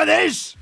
for this?